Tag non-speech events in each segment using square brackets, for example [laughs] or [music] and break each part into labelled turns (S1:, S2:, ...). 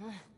S1: Huh?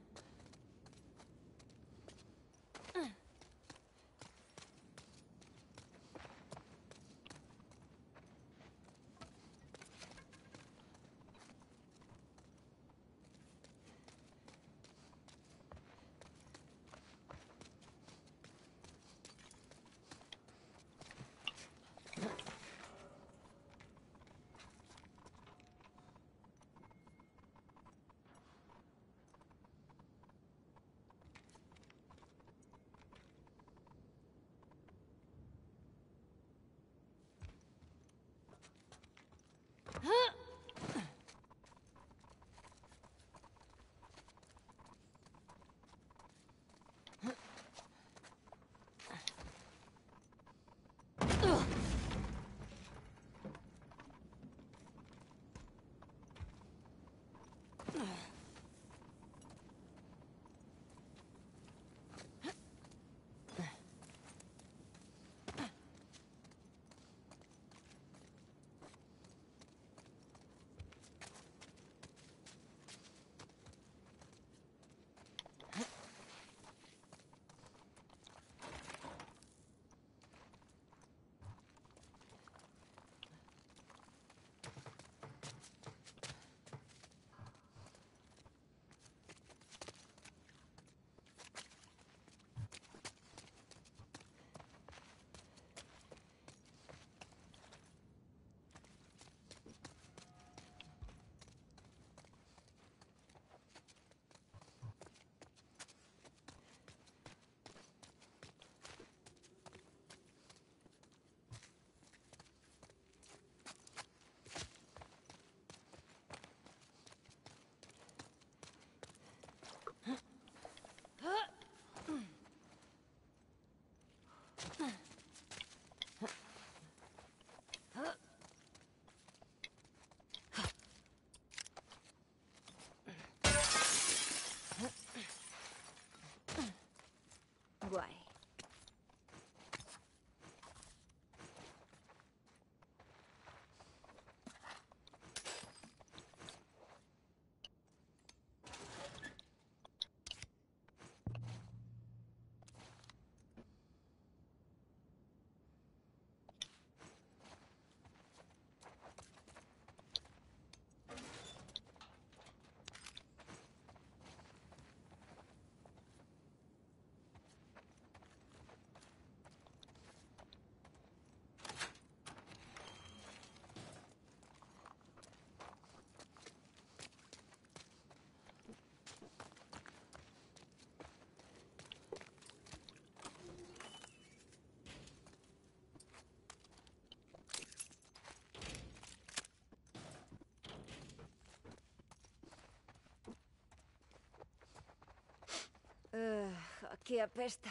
S1: Ugh, aquí apesta.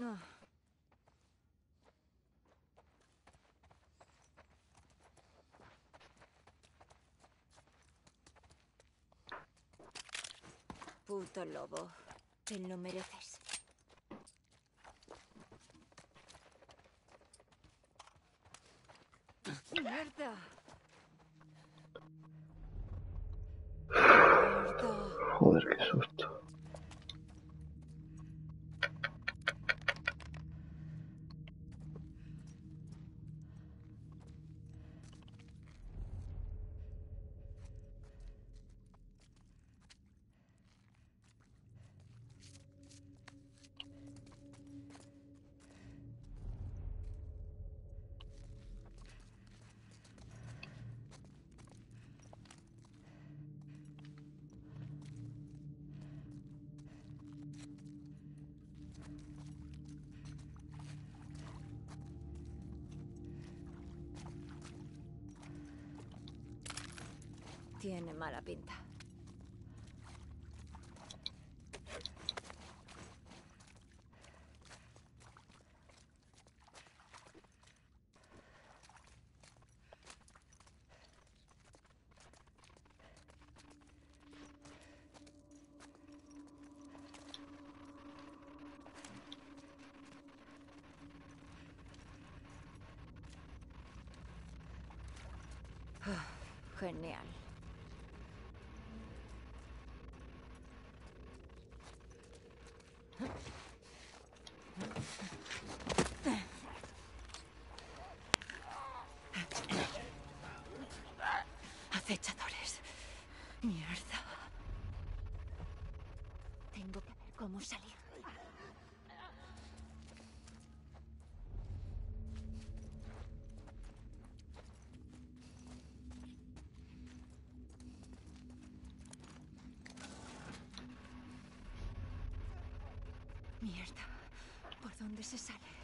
S1: Ah. Puto lobo. Te lo mereces. Tiene mala pinta. Acechadores. Mierda. Tengo que ver cómo salir. Mierda. ¿Por dónde se sale?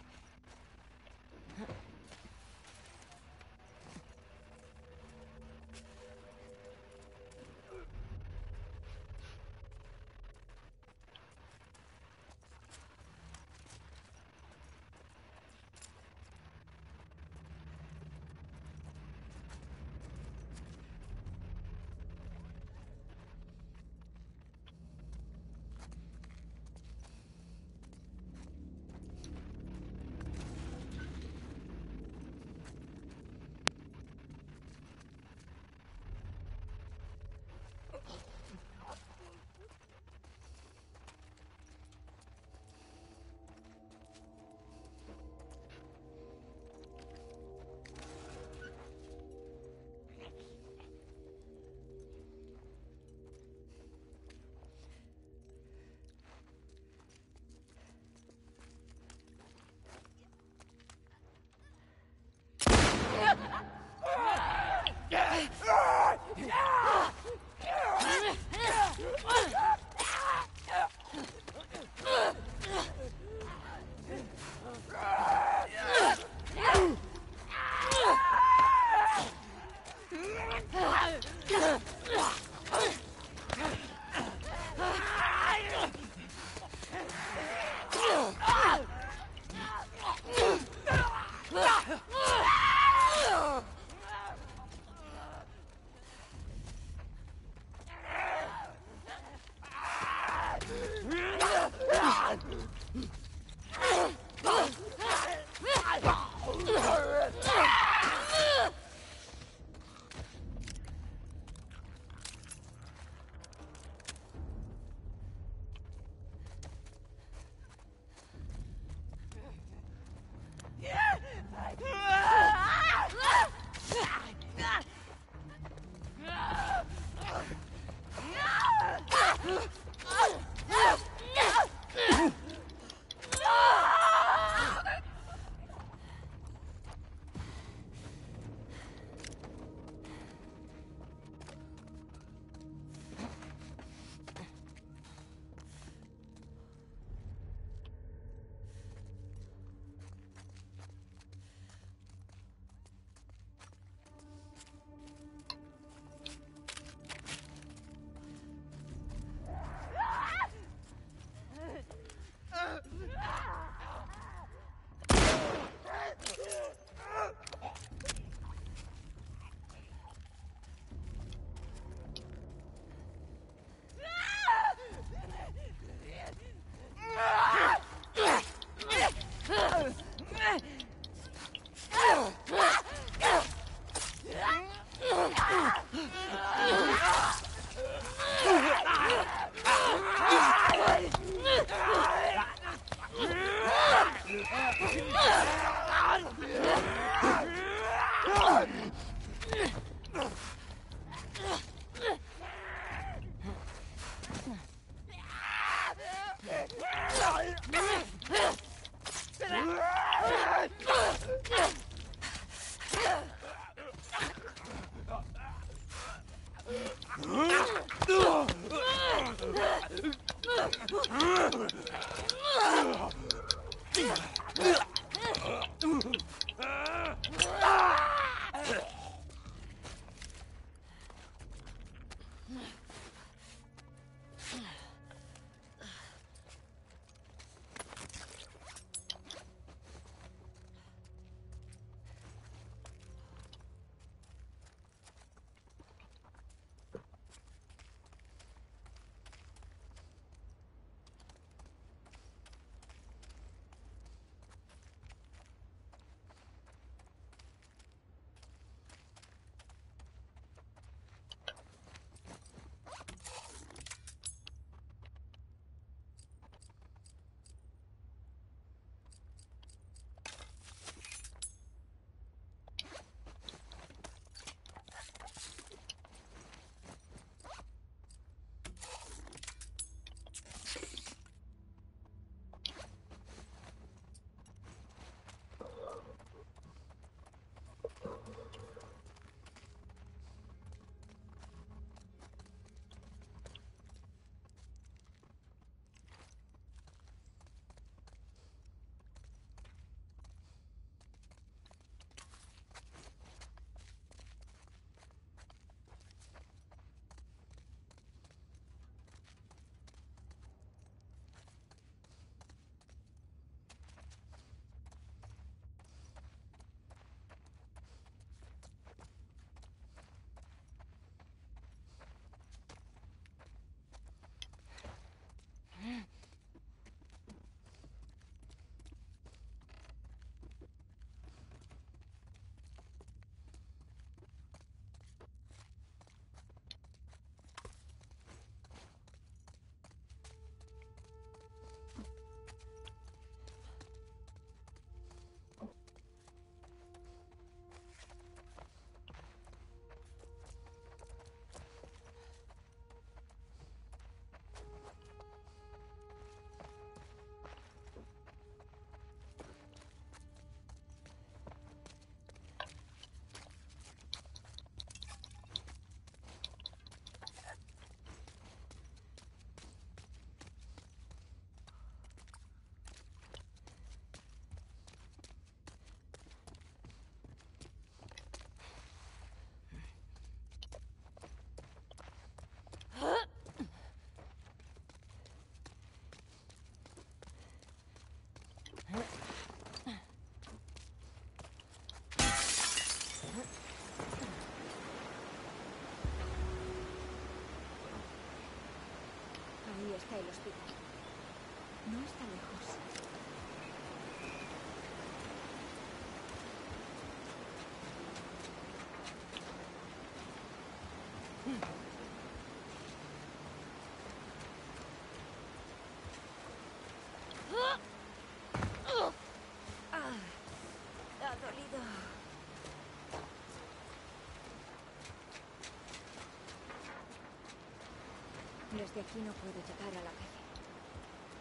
S1: Desde aquí no puedo llegar a la calle.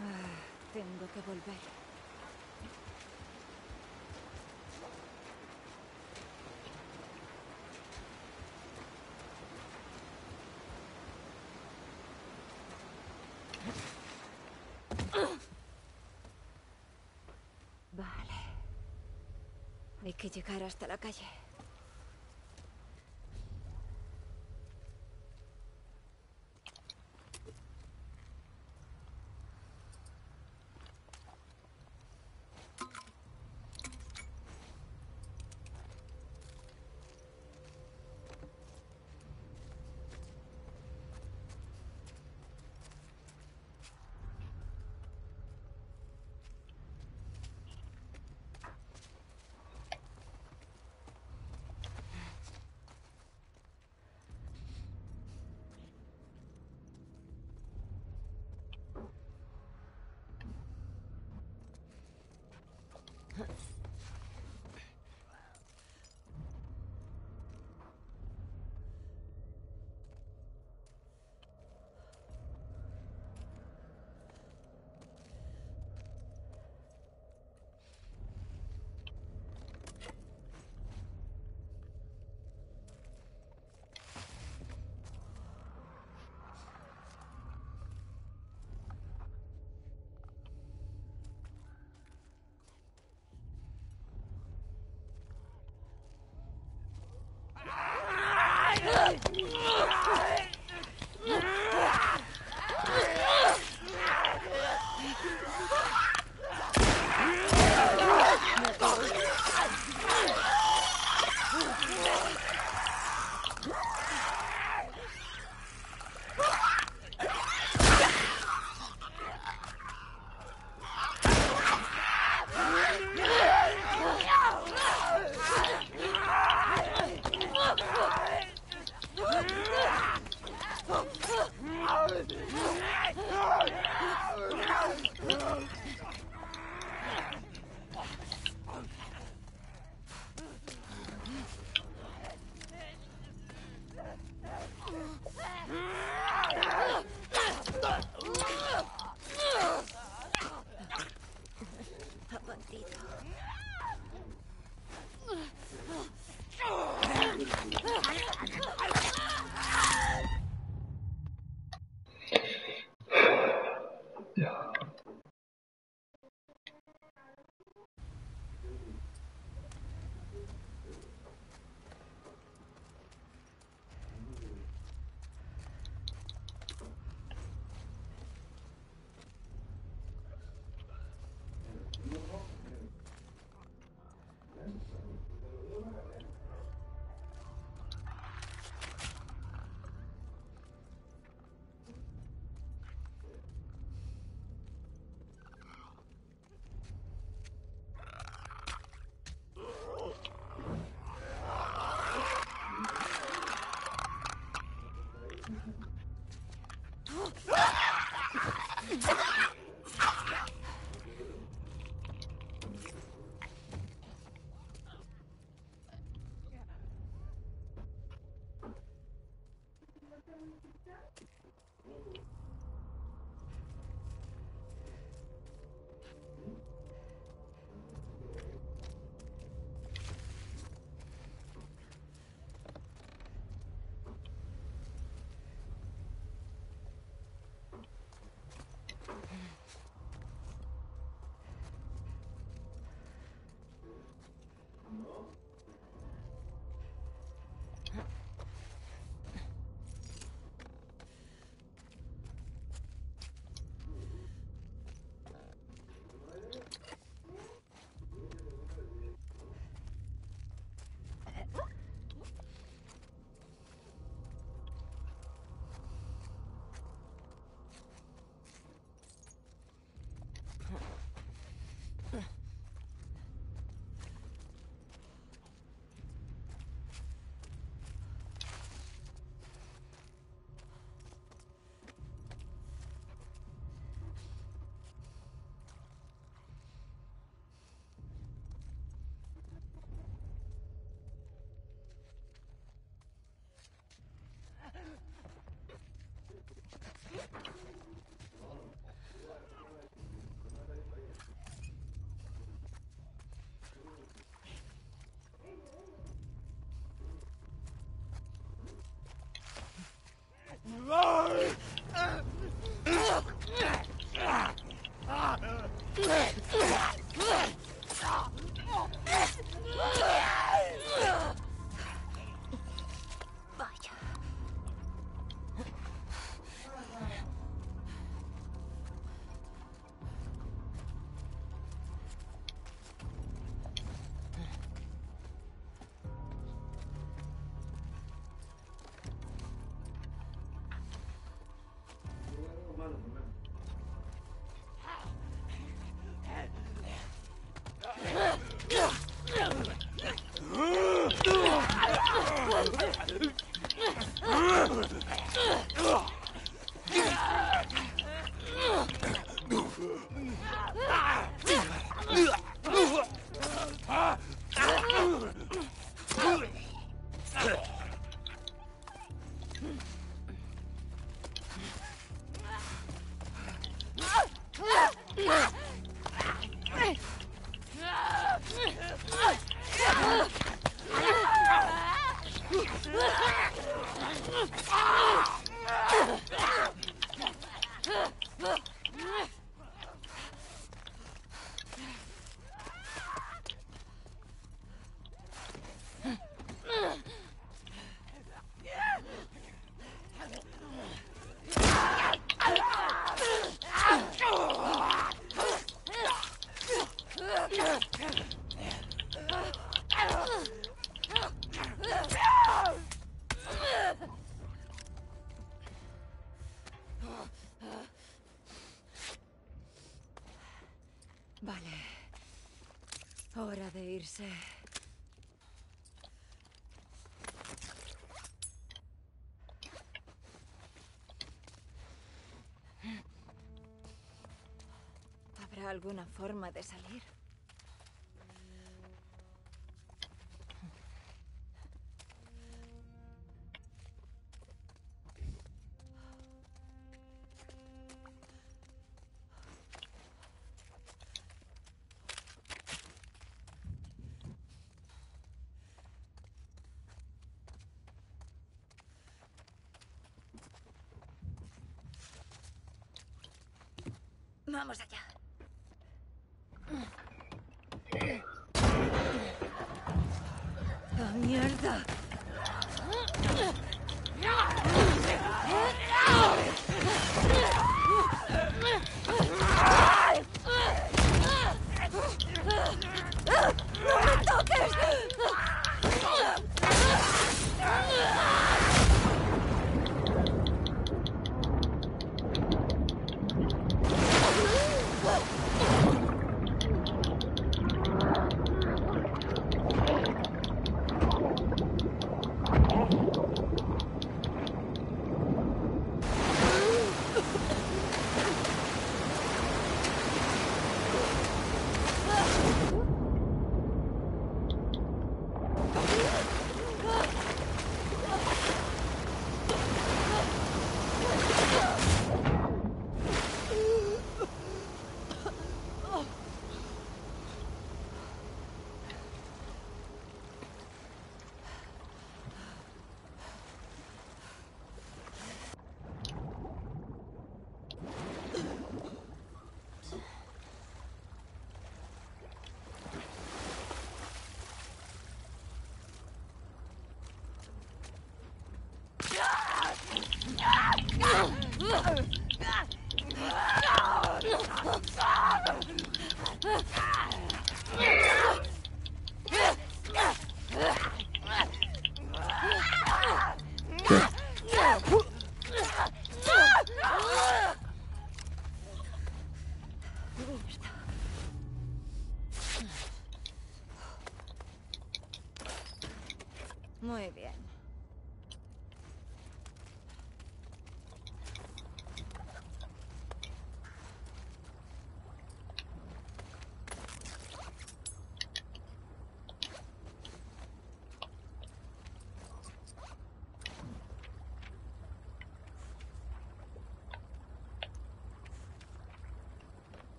S1: Ah, tengo que volver. Vale. Hay que llegar hasta la calle. Huh. [laughs] Ugh! [laughs] Maybe. Hora de irse. ¿Habrá alguna forma de salir? Vamos allá.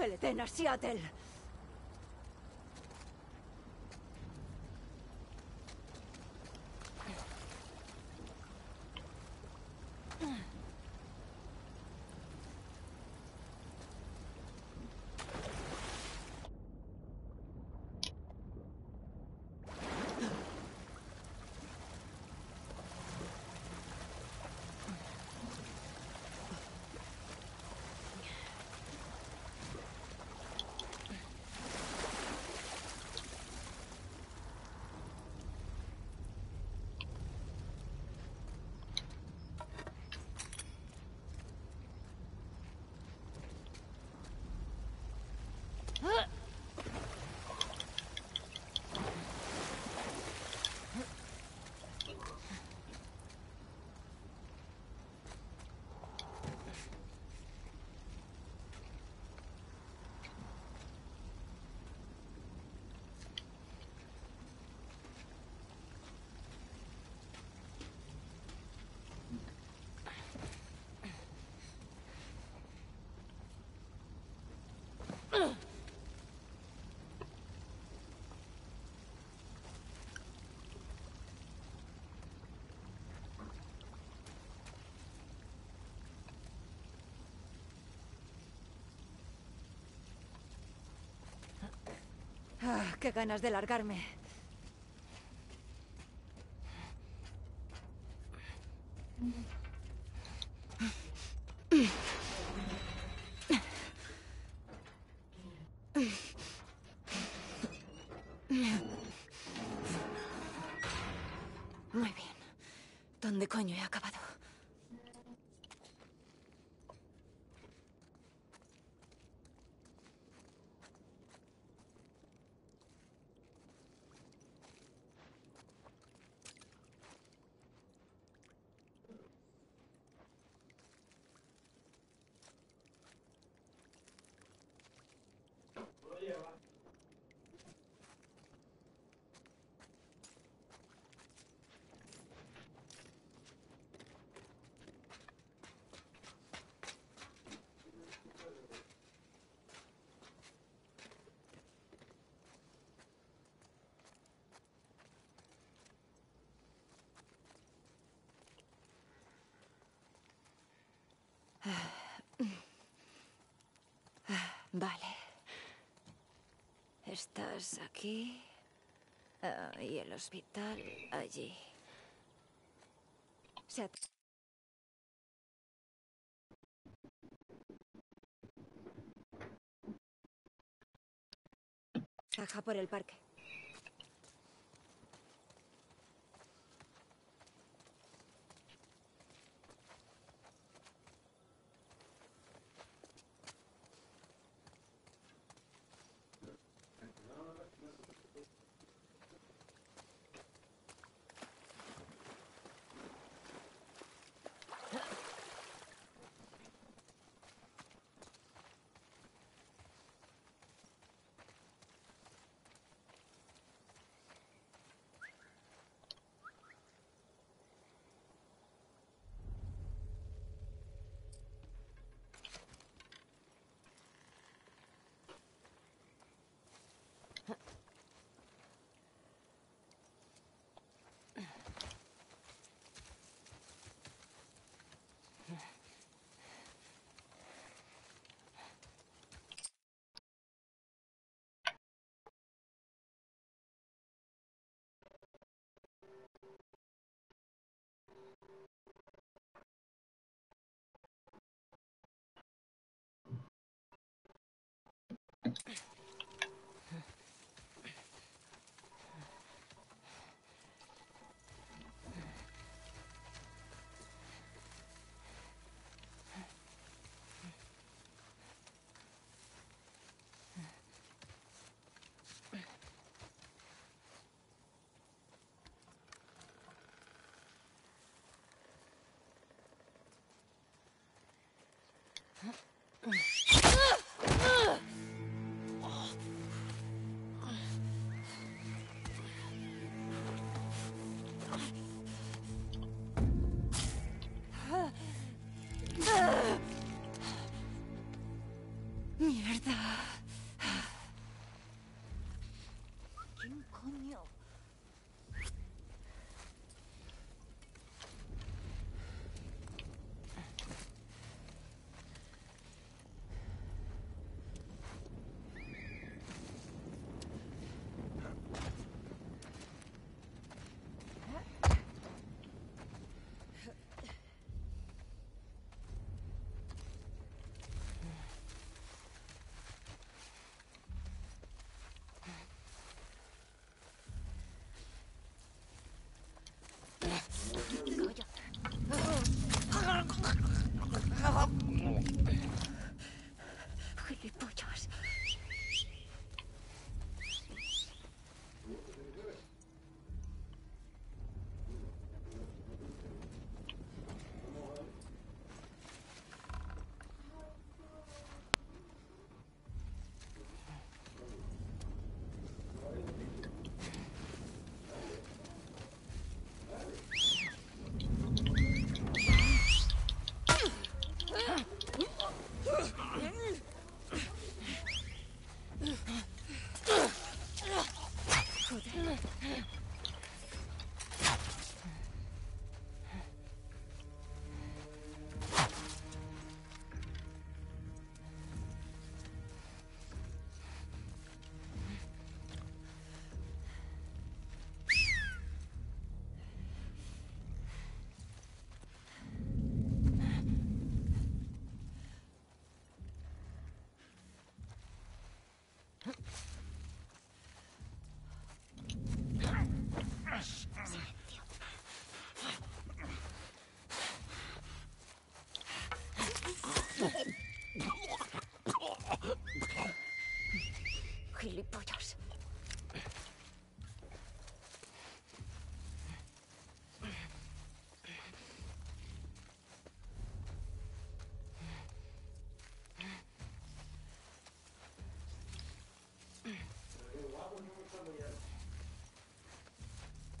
S1: Que le den a Seattle. Ah, qué ganas de largarme. ¿Dónde coño Vale. Estás aquí. ah, y el hospital allí. Se Baja por el parque. Ugh. Mierda.